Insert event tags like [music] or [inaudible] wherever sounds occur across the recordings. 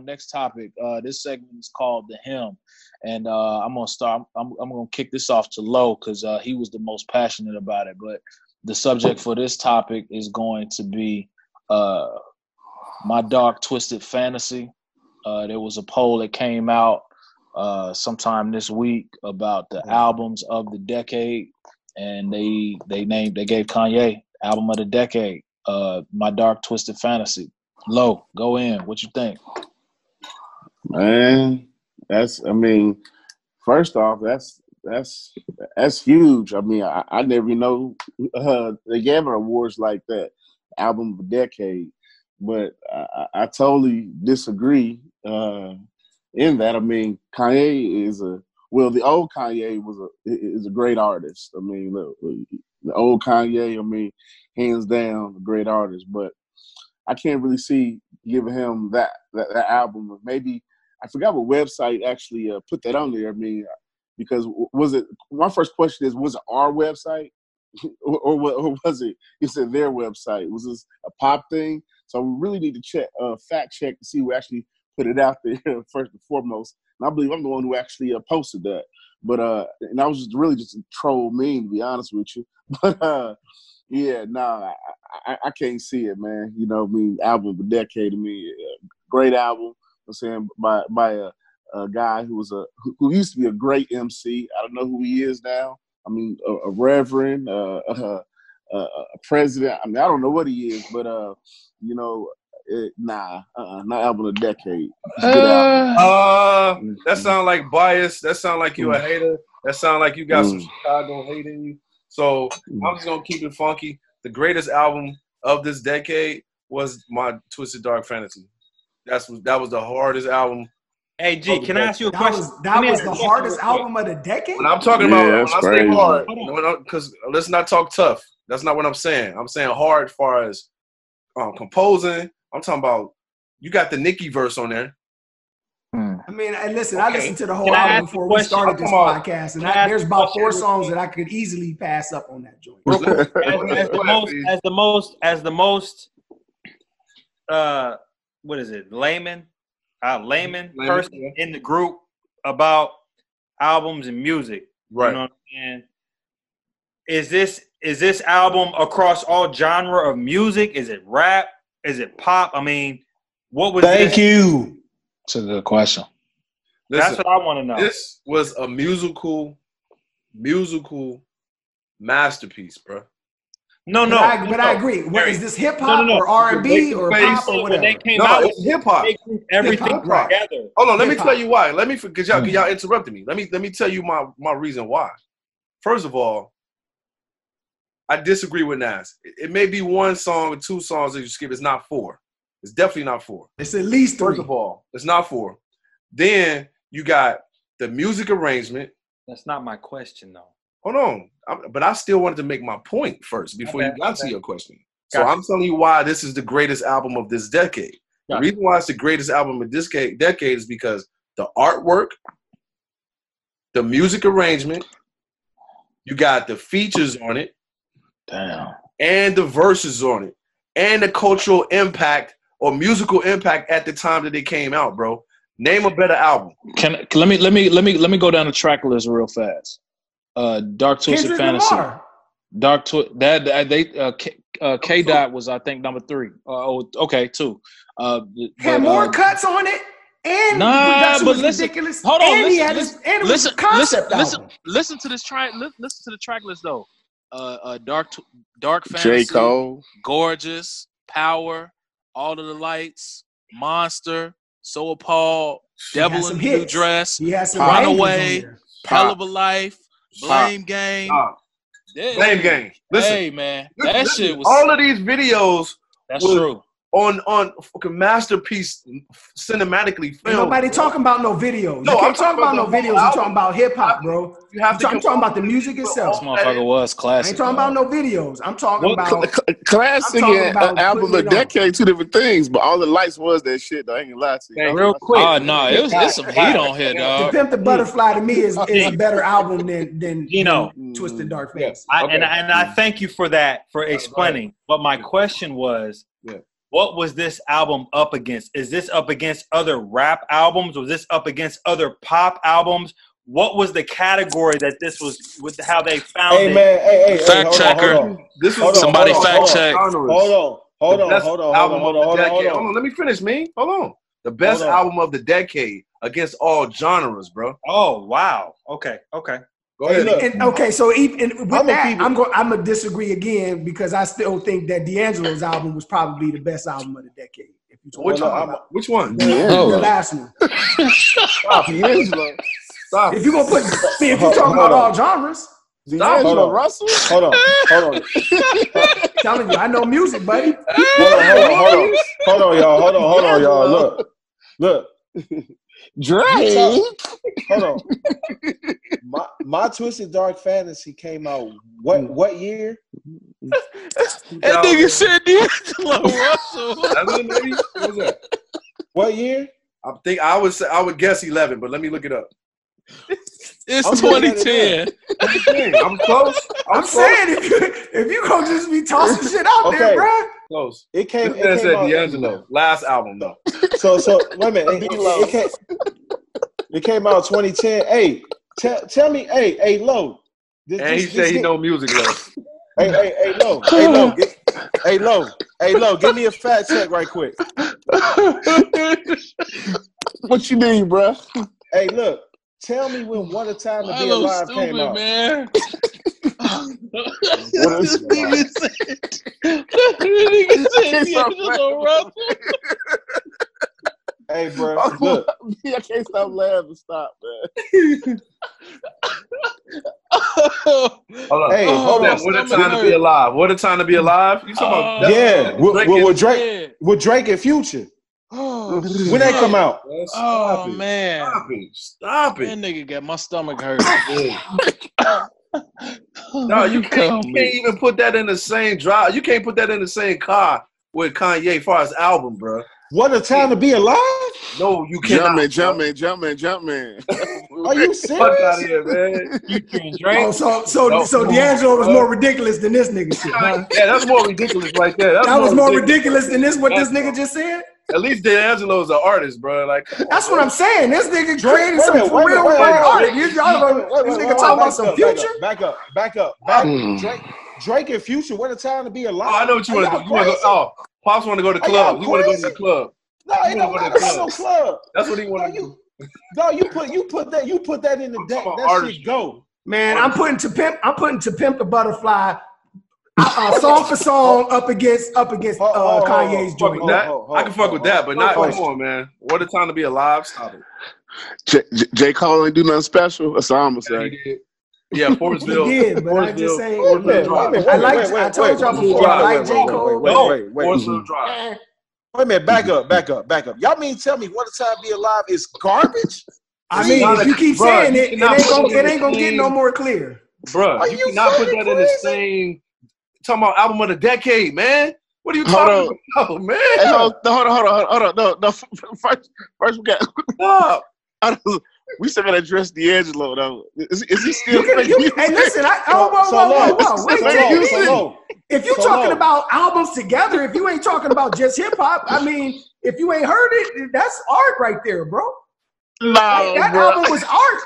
on next topic. Uh, this segment is called the hymn, and uh, I'm gonna start. I'm, I'm gonna kick this off to Low because uh, he was the most passionate about it. But the subject for this topic is going to be uh, my dark twisted fantasy. Uh, there was a poll that came out uh, sometime this week about the albums of the decade, and they they named they gave Kanye album of the decade. Uh, my dark twisted fantasy. Low, go in. What you think? Man, that's I mean, first off, that's that's that's huge. I mean, I, I never know uh, they gave awards like that, album of the decade. But I, I totally disagree uh, in that. I mean, Kanye is a well, the old Kanye was a is a great artist. I mean, look, the old Kanye, I mean, hands down, a great artist. But I can't really see giving him that that, that album. Maybe I forgot what website actually uh, put that on there. I mean, because was it? My first question is, was it our website? [laughs] or, or, or was it? You said their website. Was this a pop thing? So we really need to check, uh, fact check to see who actually put it out [laughs] there first and foremost. And I believe I'm the one who actually uh, posted that. But uh, and I was just really just a troll meme, to be honest with you. [laughs] But uh, yeah, nah, I, I, I, can't see it, man. You know, I mean, album of the decade to me, uh, great album. I'm saying by by a, a guy who was a who, who, used to be a great MC. I don't know who he is now. I mean, a, a reverend, uh, [laughs] a, a, president. I mean, I don't know what he is, but uh, you know, it, nah, uh-uh, not album of the decade. Uh, uh, that sound like bias. That sound like you a mm. hater. That sound like you got mm. some Chicago hate in you. So mm. I'm just gonna keep it funky. The greatest album of this decade was my Twisted Dark Fantasy. That's that was the hardest album. Hey G, can I ask you a that question? Was, that was the hardest album of the decade. When I'm talking about yeah, when I say hard, because let's not talk tough. That's not what I'm saying. I'm saying hard as far as um, composing. I'm talking about you got the Nicki verse on there. Hmm. I mean, and listen, okay. I listened to the whole album before we started this podcast, and I, there's about four songs that I could easily pass up on that joint. [laughs] as, as, the most, as the most, as the most, uh, what is it, layman, uh, layman, layman person yeah. in the group about albums and music. Right. You know what I'm saying? Is this is this album across all genre of music? Is it rap? Is it pop? I mean, what was? Thank this? you. To the question. Listen, That's what I want to know. This was a musical, musical masterpiece, bro. No, no, but I, but no. I agree. What is this hip hop no, no, or R and B or pop or whatever? When they came no, out, it's hip hop. Everything hip-hop. together. Hold on, let hip-hop. me tell you why. Let me because y'all, mm. y'all interrupted me. Let me let me tell you my my reason why. First of all, I disagree with Nas. It, it may be one song or two songs that you skip. It's not four. It's definitely not four. It's at least three. First of all, it's not four. Then you got the music arrangement. That's not my question, though. Hold on, I'm, but I still wanted to make my point first before okay, you got okay. to your question. So I'm telling you why this is the greatest album of this decade. The reason why it's the greatest album of this decade is because the artwork, the music arrangement, you got the features on it, damn, and the verses on it, and the cultural impact or musical impact at the time that they came out, bro. Name a better album. Can let me let me let me let me go down the track list real fast. Uh, Dark Twisted Fantasy. Lamar. Dark Twi- that, that they uh, K, uh, K dot was I think number three. Uh, oh, okay, two. Uh, had more uh, cuts on it, and nah, but listen, ridiculous. Hold on, and listen, he had his, and listen, listen, listen, listen to this track. Listen to the track list though. Uh, uh, Dark Dark Fantasy, J Cole, Gorgeous, Power, All of the Lights, Monster, So Appalled, Devil in the New Dress, he has some Runaway, Hell of a Life, Blame Game. Pop. Blame Game. Listen, hey man, that listen, shit was. All of these videos. That's true on on fucking masterpiece cinematically filmed. Nobody bro. talking about no videos. No, I'm talking about, about no videos. I'm talking about hip hop, bro. You have to. I'm talking about the music itself. This motherfucker was classic. I ain't talking bro. about no videos. I'm talking well, about cl- classic and about album of decade, two different things. But all the lights was that shit. Though. I ain't gonna lie to you. Hey, real quick. Oh no, it was it's some heat on here, dog. The Pimp the Butterfly to me is, uh, is a mm. better album than than [laughs] you know Twisted mm. Dark Fantasy. And and I mm. thank you for that for explaining. But my question was what was this album up against? Is this up against other rap albums? Was this up against other pop albums? What was the category that this was with how they found hey, it? Man, hey, hey, fact checker. On, this was somebody on, fact check. Hold on, hold on, hold on, hold on, hold on, hold on, hold on. Hold on, let me finish, me. Hold on. The best album of the decade against all genres, bro. Oh wow. Okay. Okay. Go ahead. Hey, and, okay, so even with I'm that, I'm going. I'm gonna disagree again because I still think that D'Angelo's album was probably the best album of the decade. If you which, one? which one? The, the last one. Stop, D'Angelo. Stop. If you're gonna put, see, if you're talking about all genres. D'Angelo Russell? Hold on, hold on. telling you, I know music, buddy. Hold on, hold on, hold on, hold on, y'all. Hold on, hold on, y'all. Look, look. Drake. Hold on. [laughs] My my Twisted Dark Fantasy came out what what year? [laughs] that nigga said D'Angelo [laughs] Russell. What year? I think I would say I would guess eleven, but let me look it up. It's I'm 2010. I'm close. I'm, I'm close. saying if you if you gonna just be tossing shit out okay. there, bro. Close. It came. It, it said D'Angelo. Last album though. So so wait a minute. It, it, it, came, it came out 2010. Hey, tell tell me, hey, hey, low. This, and he said this he know music low. Hey, hey, hey, low, hey, low, [laughs] get, hey, low, hey, low. Give me a fat check right quick. [laughs] what you mean, bro? Hey, look. Tell me when What a Time to Be Alive stupid, came out. man. [laughs] what this nigga said. This nigga [laughs] said Hey, bro, [laughs] look. [laughs] I can't stop laughing. Stop, man. hold on. Hey, hold on. What a time to be alive. What a time to be alive. You talking uh, about? Yeah, with, Drake, with, with Drake, with Drake and Future. [sighs] when they come out? Oh man! Stop it! Stop it! That nigga got my stomach hurt. No, you [laughs] can't, you can't even put that in the same drive. You can't put that in the same car with Kanye as far as album, bro. What a time to be alive! No, you can't. Jumpman, Jumpman, Jumpman, [laughs] Jumpman. Are you serious? Fuck out of here, man. [laughs] You can drink. Oh, so so no, so D'Angelo was more ridiculous than this nigga shit. Huh? Yeah, that's more ridiculous right there. That's that more was more ridiculous. ridiculous than this. What that's this nigga just said. At least D'Angelo's an artist, bro. Like that's what I'm saying. This nigga created some for real art. This nigga talking about some future. Back up, back up, back up. Mm. Drake, Drake and Future. What a time to be alive. Oh, I know what you want to do. You want to go? Oh, Pops want to go to the club. You want to go to the club. No, it don't matter. No club. That's what he want to do. No, you put you put that you put that in the deck. That shit go. Man, I'm putting to pimp. I'm putting to pimp the butterfly. Uh, song for song up against up against uh, Kanye's joint. That, I can fuck with that, but not come on, man. What a time to be alive. Stop it. J, J, J. Cole ain't do nothing special. That's all I'm gonna say. Yeah, Forestville. [laughs] He did, but I'm just saying. Wait I like. I told y'all before. I like J. Cole. Wait, wait, wait. Forestville Drive. Wait a minute, back up, back up, back up. Y'all mean tell me what a time to be alive is garbage? I mean, if you keep saying it, it ain't gonna it ain't gonna get no more clear. Bro, you, you cannot put that crazy? in the same talking about album of the decade, man. What are you talking about, man? Hey, hold, on, hold on, hold on, hold on. No, no. [laughs] First, first we got. Stop. [laughs] we still gotta address D'Angelo though. Is, is he still? You can, you, hey, listen. I, oh, whoa, whoa, whoa, whoa, whoa. Wait, so, so, if you're so talking low. about albums together, if you ain't talking about just hip hop, I mean, if you ain't heard it, that's art right there, bro. No, like, that bro. album was art.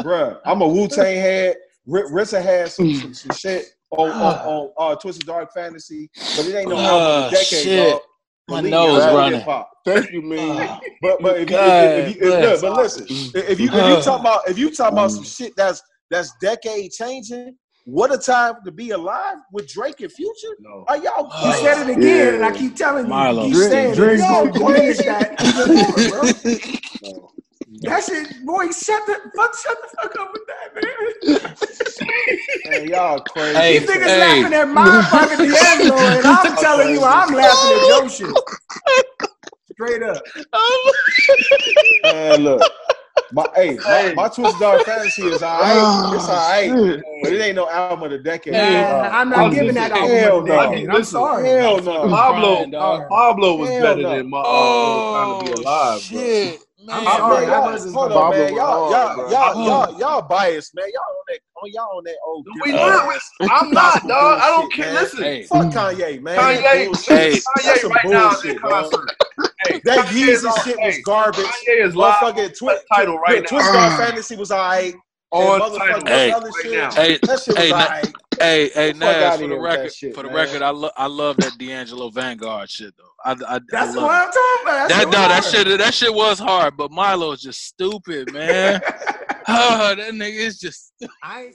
Bruh, I'm a Wu Tang head. R- RZA had some, some, some shit on, on, on uh, Twisted Dark Fantasy, but it ain't no album of the ah, decade, shit. dog. My nose running. Thank you, man. Ah. but but if you, if, if, if, but listen, if you if you talk about if you talk about some mm. shit that's that's decade changing, what a time to be alive with Drake and Future. No. Are y'all? You ah, said it again, yeah. and I keep telling you, Milo. keep saying Drake, it. Y'all crazy. that even more, bro. [laughs] That shit, boy, shut the fuck, shut the fuck up with that, man. man y'all crazy. Hey, These niggas hey. laughing at my fucking [laughs] D'Angelo, and I'm telling you, I'm laughing at your shit. Straight up. man, look. My hey, my, my Twisted Dark Fantasy is alright. Oh, ah, it's alright, but it ain't no album of the decade. Yeah, uh, I'm not I'm giving that album hell of the I'm sorry. Hell no. Pablo, uh, Pablo was hell better no. than my uh, oh, Time to Be Alive. Shit. Bro. Man, I'm sorry, y'all, hold on, man. Y'all, y'all, y'all, y'all, y'all biased, man. Y'all on that, on y'all on that old. We not. I'm [laughs] not, dog. I don't care. Listen, hey. fuck Kanye, man. Kanye, hey, Kanye right bullshit, now. Hey, that Yeezy shit was garbage. Kanye is live. Motherfucking twi- title right now. Twist Star Fantasy was alright. On title. Hey, right hey, that shit was hey, alright. Hey, hey, Nash, for the record, shit, for the man. record, I love, I love that D'Angelo Vanguard shit though. I, I, That's I what I'm talking about. That's that. No, that shit, that shit was hard, but Milo is just stupid, man. [laughs] [laughs] oh, that nigga is just. I